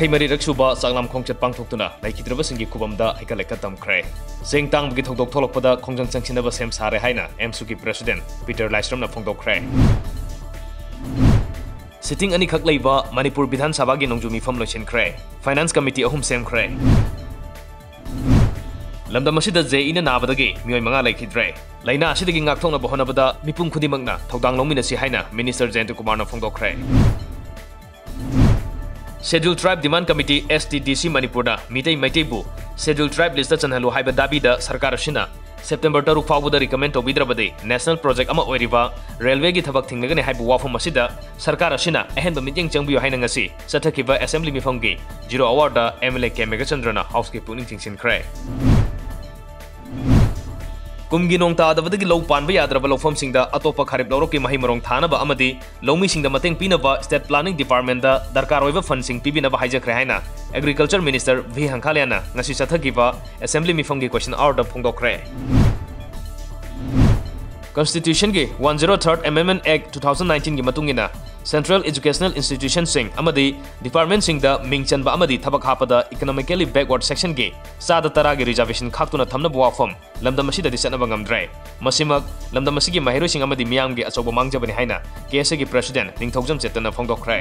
yankai marirak suba sanglam khongchat pangthokna laikhidraba singi kubamda haikaleka tamkhre sengtang bigi thokdok tholokpada khongjan sangsinaba sem sare haina emsuki president peter laistrom na phongdokkhre sitting ani khak leiba manipur bidhan sabha gi nongju mifam loisinkhre finance committee ahum semkhre lamdam asida je ina nabadagi mioi manga laikhidre laina asidagi ngakthokna bohonabada mipum khudimangna thokdang longmina si haina minister jayantu kumar na phongdokkhre schedule tribe demand committee S T D C ꯃꯅꯤꯄꯨꯔꯅ ꯃꯤꯇꯩ ꯃꯩꯇꯩꯕꯨ schedule tribe list ꯆꯟꯍꯜꯂꯨ ꯍꯥꯏꯕ ꯗꯥꯕꯤꯗ ꯁꯔꯀꯥꯔ ꯑꯁꯤꯅ September ꯇꯔꯨꯛ ꯐꯥꯎꯕꯗ recommend ꯇꯧꯕꯤꯗ꯭ꯔꯕꯗꯤ national project ꯑꯃ ꯑꯣꯏꯔꯤꯕ ꯔꯦꯜꯋꯦꯒꯤ ꯊꯕꯛ ꯊꯤꯡꯂꯒꯅꯤ ꯍꯥꯏꯕ ꯋꯥꯐꯝ ꯑꯁꯤꯗ ꯁꯔꯀꯥꯔ ꯑꯁꯤꯅ ꯑꯍꯦꯟꯕ ꯃꯤꯠꯌꯦꯡ ꯆꯪꯕꯤꯌꯨ ꯍꯥꯏꯅ ꯉꯁꯤ ꯆꯠꯊꯈꯤꯕ assembly ꯃꯤꯐꯝꯒꯤ zero award M L A K ꯃꯦꯒꯆꯟꯗ꯭ꯔꯅ ꯍꯥꯎꯁꯀꯤ ꯄꯨꯛꯅꯤꯡ ꯆꯤꯡꯁꯤꯟꯈ꯭ꯔꯦ ꯀꯨꯝꯒꯤ ꯅꯣꯡ ꯇꯥꯗꯕꯗꯒꯤ ꯂꯧ ꯄꯥꯟꯕ ꯌꯥꯗ꯭ꯔꯕ ꯂꯧꯐꯝꯁꯤꯡꯗ ꯑꯇꯣꯞꯄ ꯈꯥꯔꯤꯞ ꯂꯧꯔꯣꯛꯀꯤ ꯃꯍꯩ ꯃꯔꯣꯡ ꯊꯥꯅꯕ ꯑꯃꯗꯤ ꯂꯧꯃꯤꯁꯤꯡꯗ ꯃꯇꯦꯡ ꯄꯤꯅꯕ ꯁ꯭ꯇꯦꯠ ꯄ꯭ꯂꯥꯅꯤꯡ ꯗꯤꯄꯥꯔꯠꯃꯦꯟꯇ ꯗꯔꯀꯥꯔ ꯑꯣꯏꯕ ꯐꯟꯁꯤꯡ ꯄꯤꯕꯤꯅꯕ ꯍꯥꯏꯖꯈ꯭ꯔꯦ ꯍꯥꯏꯅ ꯑꯦꯒ꯭ꯔꯤꯀꯜꯆꯔ ꯃꯤꯅꯤꯁꯇꯔ ꯚꯤ ꯍꯪꯈꯥꯂꯤꯌꯥꯅ ꯉꯁꯤ ꯆꯠꯊꯈꯤꯕ ꯑꯦꯁꯦꯝꯕ꯭ꯂꯤ ꯃꯤꯐꯝꯒꯤ ꯀꯣꯏꯁꯟ ꯑꯋꯥꯔꯗ ꯐꯣꯡꯗꯣꯛꯈ꯭ꯔꯦ कंस्टिट्यूशन की one zero third amendment act two thousand nineteen की सेंट्रल एजुकेशनल इंस्टीट्यूशन डिपार्टमेंट मिंग चंब हापद इकोनॉमिकली बैकवर्ड सेक्शन की चाद तरह की रिजर्वेशन खातुन थम वाफम लमदमसीदी अचौब मांगजबने के एस की प्रेसीडेंट निथौजम चेतना फोदोखे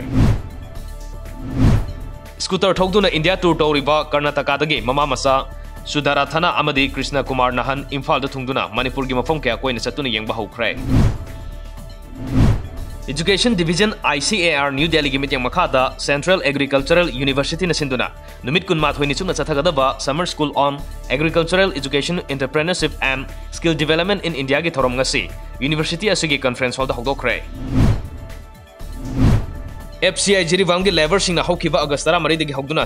स्कूटर थोदना इंडिया टूर तौर कर्नाटक ममा मचा सुधारा थाना कृष्ण कुमार नहन इम्फाल थुंगदुना मणिपुर की मफम क्या कोई चतुना young हौख्रे education division ICAR New Delhi की मीटिंग मखादा सेंट्रल एग्रीकल्चरल यूनिवर्सिटी नसिंदुना नुमित कुनमाथोइनि चुना चथगदबा summer school on agricultural education entrepreneurship and skill development in India की थोरम ngasi. यूनिवर्सिटी असगी कॉन्फ्रेंस हॉल हौदोख्रे FCI Jiribam gi lever singna haukiba August tara mari dagi hokduna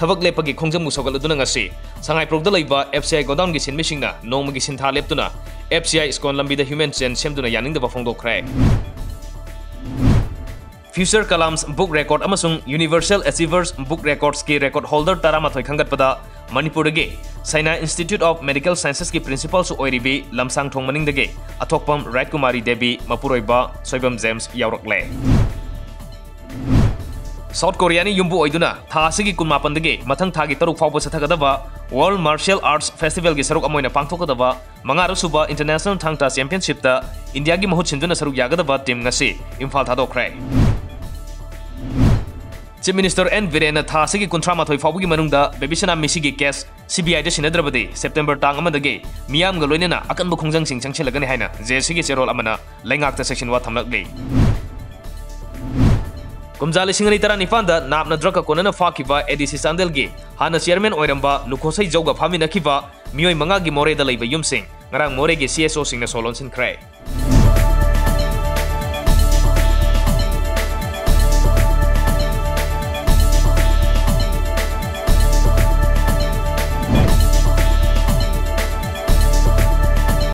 थबक लेप की खोज मूसलुदी संगाई पुरुद एफ़ सी आई गोदाउन की सिनमी नौम की सिंथा लेपना एफ़ सी आई स्कोन लम्बी ह्यूमें चेन सेमुन यानी फोदे future Kalams book record universal achievers book records की रेकॉर्ड होल्डर तरह खागद मनपुर की सैना इंस्टीट्यूट ऑफ़ मेडिकल साइंसेस की प्रिंसीपल होरीबी लमसांग थों मनिंग अथोपम राइट कुमारी देवी मपुर सैबम जेम्स यौरकलै साउथ कोरिया युम्बु ओइदुना था असिगी कुनमापनदगे मथंग थागी तरुक फाउबो सथगदबा वर्ल्ड मार्शल आर्ट्स फेस्टिवल की सरुक अमोइना पांगथोकदबा मंगारु सुबा इंटरनेशनल थांगटा चैंपियनशिप इंडिया की महूत सिंदुना सरुक यागदबा टीम इम्फाल थादोखरे चीफ मिनिस्टर एन वीरेन था असिगी कुंथ्रा माथोय फाउबगी मनुंगदा बेबिसना मिसिगी केस सीबीआई दा सिनद्रबदे सेप्टेम्बर तांग अमदगे मियाम गलोइनेना अकनबु खुंजंग सिंग चंगछेलगने हाइना जेसीगी चेरोल अमना लेंगाकता सेक्शन वा थमलगले कुमजा लिंग अनी तरह निपान नापना द्रग कोनना फाखिबा एडीसी चांदेलगी हाना चेयरमैन ओरंबा लुखोसई